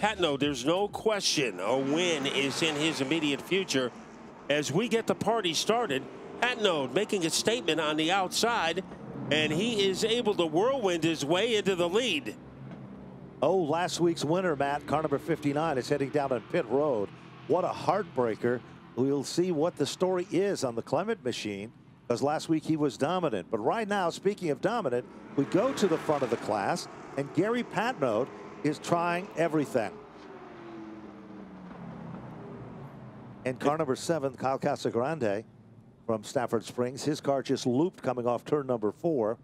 Patnode, there's no question a win is in his immediate future. As we get the party started, Patnode making a statement on the outside, and he is able to whirlwind his way into the lead. Oh, last week's winner, Matt, car number 59 is heading down on pit road. What a heartbreaker. We'll see what the story is on the Clement machine because last week he was dominant. But right now, speaking of dominant, we go to the front of the class, and Gary Patnode is trying everything. And car number seven, Kyle Casagrande from Stafford Springs, his car just looped coming off turn number four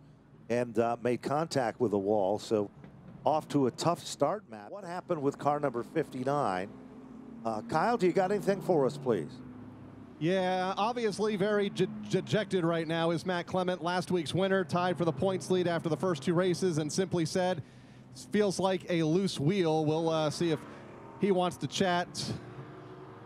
and uh, made contact with the wall. So off to a tough start, Matt. What happened with car number 59? Uh, Kyle, do you got anything for us, please? Yeah, obviously very dejected right now is Matt Clement, last week's winner, tied for the points lead after the first two races, and simply said, feels like a loose wheel. We'll uh, see if he wants to chat.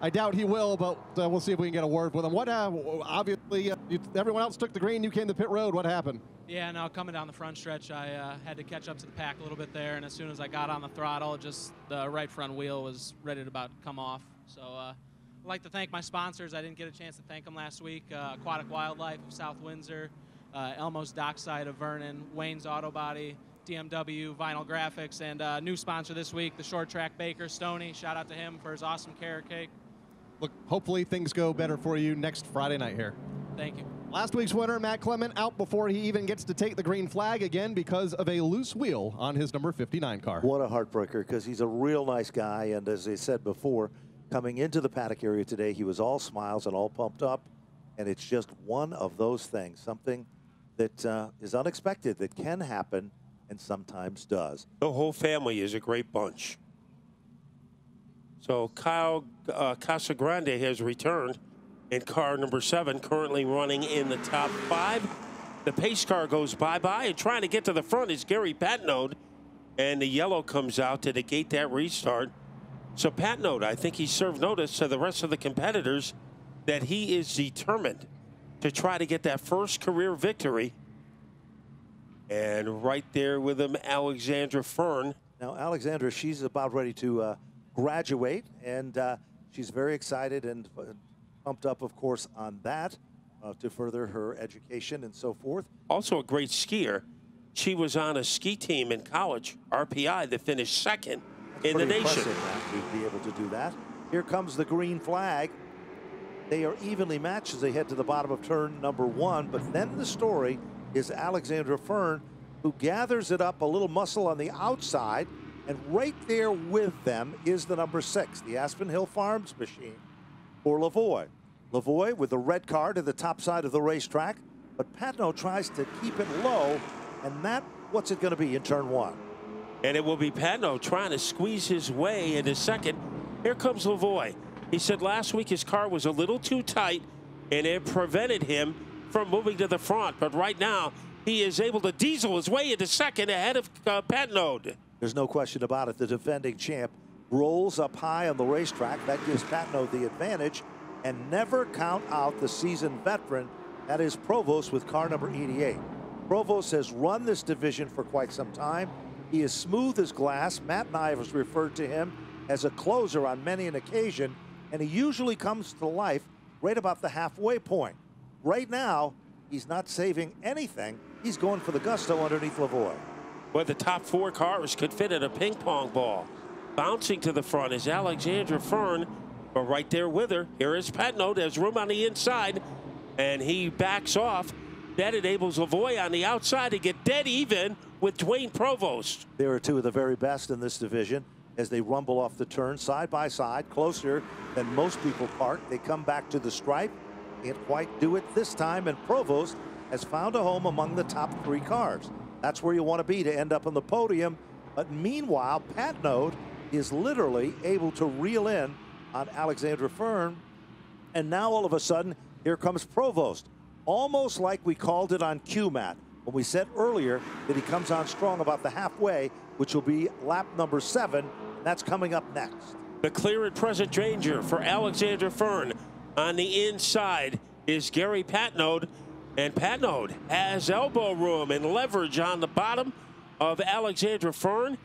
I doubt he will, but uh, we'll see if we can get a word with him. What, uh, obviously, uh, you, everyone else took the green. You came to pit road. What happened? Yeah, no, coming down the front stretch, I uh, had to catch up to the pack a little bit there, and as soon as I got on the throttle, just the right front wheel was ready to about come off. So uh, I'd like to thank my sponsors. I didn't get a chance to thank them last week. Uh, Aquatic Wildlife of South Windsor, Elmo's Dockside of Vernon, Wayne's Auto Body, DMW, Vinyl Graphics, and uh, new sponsor this week, the Short Track Baker, Stony. Shout out to him for his awesome carrot cake. Look, hopefully things go better for you next Friday night here. Thank you. Last week's winner, Matt Clement, out before he even gets to take the green flag again because of a loose wheel on his number 59 car. What a heartbreaker because he's a real nice guy. And as I said before, Coming into the paddock area today, he was all smiles and all pumped up. And it's just one of those things, something that uh, is unexpected that can happen and sometimes does. The whole family is a great bunch. So Kyle uh, Casagrande has returned in car number seven, currently running in the top five. The pace car goes bye-bye, and trying to get to the front is Gary Patnode, and the yellow comes out to negate that restart. So Patnode, I think he served notice to the rest of the competitors that he is determined to try to get that first career victory. And right there with him, Alexandra Fern. Now, Alexandra, she's about ready to uh, graduate, and uh, she's very excited and uh, pumped up, of course, on that uh, to further her education and so forth. Also a great skier. She was on a ski team in college, RPI, that finished second in the nation. Be able to do that. Here comes the green flag. They are evenly matched as they head to the bottom of turn number one. But then the story is Alexandra Fern, who gathers it up a little muscle on the outside. And right there with them is the number six, the Aspen Hill Farms machine for Lavoie. Lavoie with the red car to the top side of the racetrack. But Patnode tries to keep it low. And that, what's it going to be in turn one? And it will be Patnode trying to squeeze his way into second. Here comes Lavoie. He said last week his car was a little too tight and it prevented him from moving to the front. But right now, he is able to diesel his way into second ahead of uh, Patnode. There's no question about it. The defending champ rolls up high on the racetrack. That gives Patnode the advantage. And never count out the seasoned veteran. That is Provost with car number 88. Provost has run this division for quite some time. He is smooth as glass. Matt and I have referred to him as a closer on many an occasion, and he usually comes to life right about the halfway point. Right now, he's not saving anything. He's going for the gusto underneath Lavoie. Well, the top four cars could fit in a ping pong ball. Bouncing to the front is Alexandra Fern, but right there with her, here is Patnode. There's room on the inside, and he backs off. That enables Lavoie on the outside to get dead even with Duane Provost. They are two of the very best in this division as they rumble off the turn side by side, closer than most people park. They come back to the stripe. Can't quite do it this time, and Provost has found a home among the top three cars. That's where you want to be to end up on the podium. But meanwhile, Patnode is literally able to reel in on Alexandra Fern. And now all of a sudden, here comes Provost. Almost like we called it on QMAT when we said earlier that he comes on strong about the halfway, which will be lap number seven. That's coming up next. The clear and present danger for Alexander Fern. On the inside is Gary Patnode. And Patnode has elbow room and leverage on the bottom of Alexandra Fern.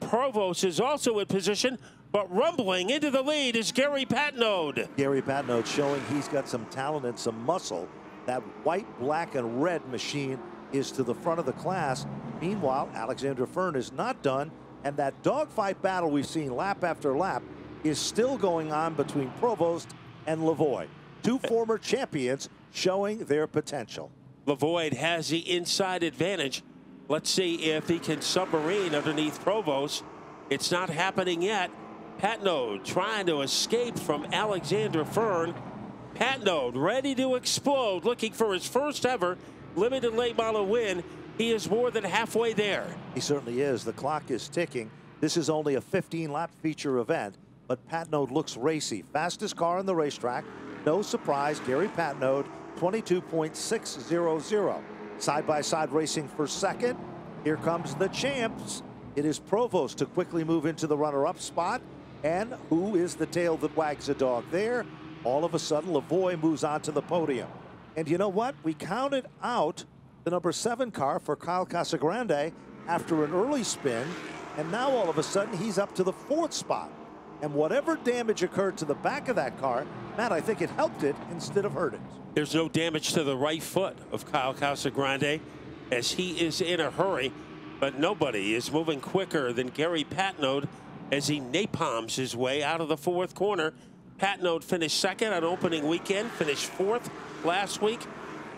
Provost is also in position, but rumbling into the lead is Gary Patnode. Gary Patnode showing he's got some talent and some muscle. That white, black, and red machine is to the front of the class. Meanwhile, Alexandra Fern is not done, and that dogfight battle we've seen lap after lap is still going on between Provost and Lavoie. Two former champions showing their potential. Lavoie has the inside advantage. Let's see if he can submarine underneath Provost. It's not happening yet. Patnode trying to escape from Alexander Fern. Patnode ready to explode, looking for his first ever limited late model win. He is more than halfway there. He certainly is. The clock is ticking. This is only a 15 lap feature event, but Patnode looks racy. Fastest car on the racetrack. No surprise, Gary Patnode, 22.600. Side by side racing for second. Here comes the champs. It is Provost to quickly move into the runner up spot. And who is the tail that wags the dog there? All of a sudden, Lavoie moves onto the podium. And you know what? We counted out the number seven car for Kyle Casagrande after an early spin. And now all of a sudden, he's up to the fourth spot. And whatever damage occurred to the back of that car, Matt, I think it helped it instead of hurt it. There's no damage to the right foot of Kyle Casagrande as he is in a hurry, but nobody is moving quicker than Gary Patnode as he napalms his way out of the fourth corner. Patnode finished second on opening weekend, finished fourth last week,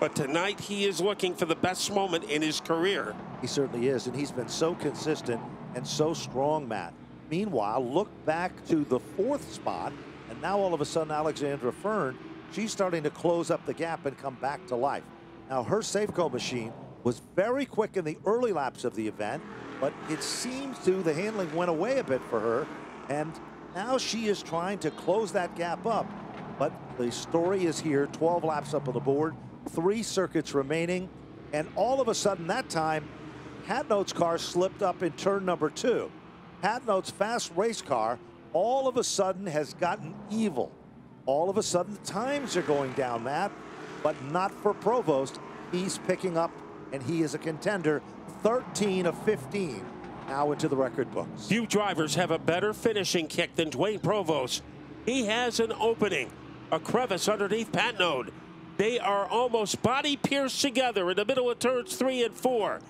but tonight he is looking for the best moment in his career. He certainly is, and he's been so consistent and so strong, Matt. Meanwhile, look back to the fourth spot, and now all of a sudden Alexandra Fern, she's starting to close up the gap and come back to life. Now her Safeco machine was very quick in the early laps of the event, but it seems to the handling went away a bit for her, and now she is trying to close that gap up. But the story is here, 12 laps up on the board, three circuits remaining, and all of a sudden that time, Patnode's car slipped up in turn number two. Patnode's fast race car all of a sudden has gotten evil. All of a sudden the times are going down, Matt, but not for Provost. He's picking up and he is a contender 13 of 15 now into the record books. Few drivers have a better finishing kick than Duane Provost. He has an opening, a crevice underneath Patnode. They are almost body pierced together in the middle of turns three and four.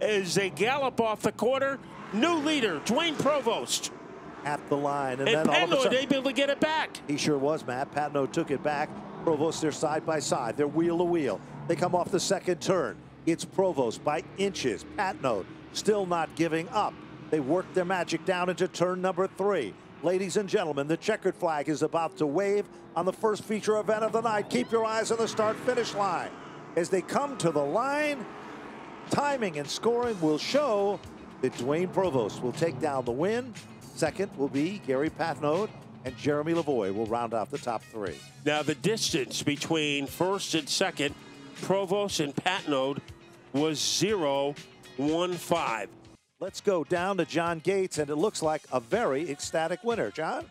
As they gallop off the corner, new leader, Duane Provost. At the line. And, And then all of a sudden, able to get it back. He sure was, Matt. Patnode took it back. Provost, they're side by side. They're wheel to wheel. They come off the second turn. It's Provost by inches. Patnode still not giving up. They work their magic down into turn number three. Ladies and gentlemen, the checkered flag is about to wave on the first feature event of the night. Keep your eyes on the start finish line. As they come to the line, timing and scoring will show that Duane Provost will take down the win. Second will be Gary Patnode, and Jeremy Lavoie will round out the top three. Now the distance between first and second, Provost and Patnode was 0-1-5. Let's go down to John Gates, and it looks like a very ecstatic winner. John?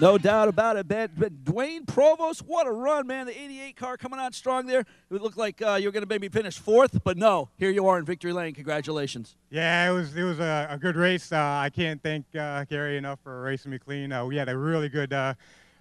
No doubt about it. But Duane Provost, what a run, man. The 88 car coming on strong there. It would look like uh, you were going to maybe finish fourth, but no. Here you are in victory lane. Congratulations. Yeah, it was it was a, a good race. Uh, I can't thank uh, Gary enough for racing me clean. Uh, we had a really good uh,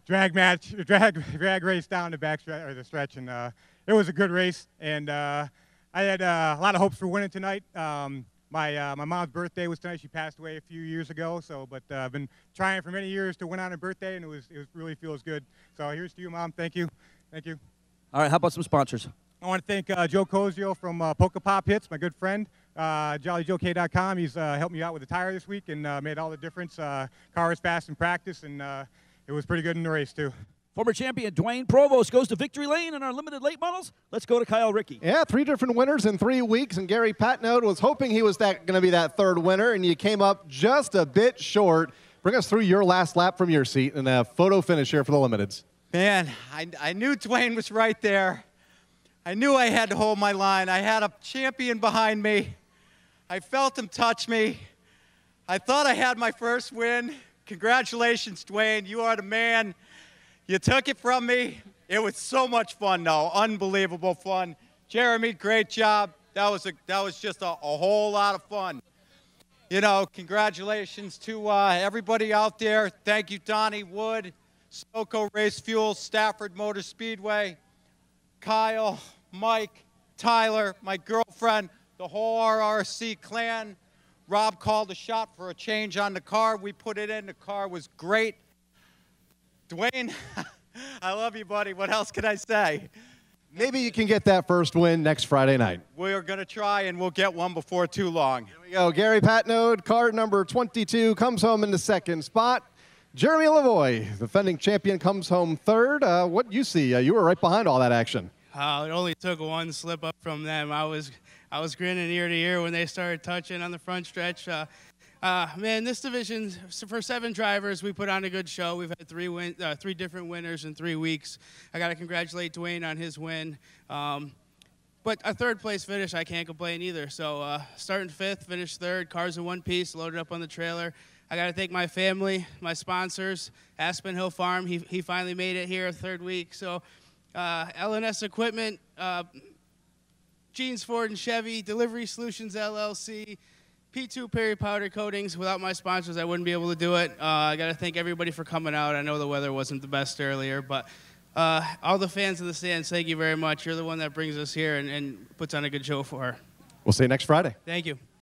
drag match, drag drag race down the back stretch or the stretch, and uh, it was a good race. And I had a lot of hopes for winning tonight. Um, my uh, my mom's birthday was tonight. She passed away a few years ago. So, but uh, I've been trying for many years to win on her birthday, and it was it was really feels good. So here's to you, mom. Thank you, thank you. All right, how about some sponsors? I want to thank uh, Joe Cozio from uh, Polka Pop Hits, my good friend. Uh, JollyJoeK.com. He's uh, helped me out with the tire this week and uh, made all the difference. Uh, car was fast in practice, and uh, it was pretty good in the race, too. Former champion Duane Provost goes to victory lane in our limited late models. Let's go to Kyle Ricky. Yeah, three different winners in three weeks, and Gary Patnode was hoping he was that going to be that third winner, and you came up just a bit short. Bring us through your last lap from your seat and a photo finish here for the limiteds. Man, I, I knew Duane was right there. I knew I had to hold my line. I had a champion behind me. I felt him touch me. I thought I had my first win. Congratulations, Duane. You are the man. You took it from me. It was so much fun, though. Unbelievable fun. Jeremy, great job. That was, a, that was just a, a whole lot of fun. you know, congratulations to uh, everybody out there. Thank you, Donnie Wood, Soko Race Fuel, Stafford Motor Speedway, Kyle, Mike, Tyler, my girlfriend, the whole RRC clan. Rob called a shot for a change on the car. We put it in. The car was great. Duane, I love you, buddy. What else can I say? Maybe you can get that first win next Friday night. We're going to try and we'll get one before too long. Here we go. Gary Patnode, card number 22, comes home in the second spot. Jeremy Lavoie, defending champion, comes home third. Uh, what you see? Uh, you were right behind all that action. Uh, it only took one slip up from them. I was, I was grinning ear to ear when they started touching on the front stretch. Uh, man, this division for seven drivers, we put on a good show. We've had three win, uh, three different winners in three weeks. I got to congratulate Duane on his win. Um, but a third place finish, I can't complain either. So uh, starting fifth, finished third, cars in one piece, loaded up on the trailer. I got to thank my family, my sponsors, Aspen Hill Farm. He, he finally made it here third week. So uh, LNS Equipment, uh, Jeans Ford and Chevy, Delivery Solutions LLC, P2 Perry Powder Coatings. Without my sponsors, I wouldn't be able to do it. Uh, I got to thank everybody for coming out. I know the weather wasn't the best earlier, but uh, all the fans in the stands, thank you very much. You're the one that brings us here and, and puts on a good show for her. We'll see you next Friday. Thank you.